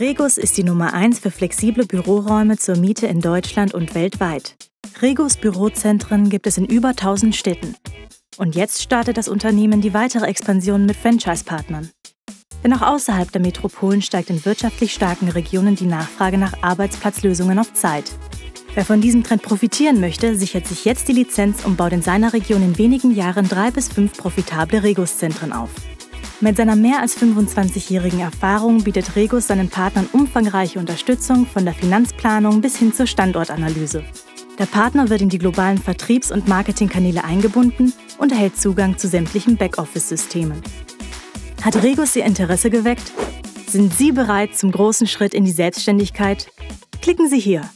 Regus ist die Nummer 1 für flexible Büroräume zur Miete in Deutschland und weltweit. Regus Bürozentren gibt es in über 1000 Städten. Und jetzt startet das Unternehmen die weitere Expansion mit Franchise-Partnern. Denn auch außerhalb der Metropolen steigt in wirtschaftlich starken Regionen die Nachfrage nach Arbeitsplatzlösungen auf Zeit. Wer von diesem Trend profitieren möchte, sichert sich jetzt die Lizenz und baut in seiner Region in wenigen Jahren drei bis fünf profitable Regus-Zentren auf. Mit seiner mehr als 25-jährigen Erfahrung bietet Regus seinen Partnern umfangreiche Unterstützung von der Finanzplanung bis hin zur Standortanalyse. Der Partner wird in die globalen Vertriebs- und Marketingkanäle eingebunden und erhält Zugang zu sämtlichen Backoffice-Systemen. Hat Regus Ihr Interesse geweckt? Sind Sie bereit zum großen Schritt in die Selbstständigkeit? Klicken Sie hier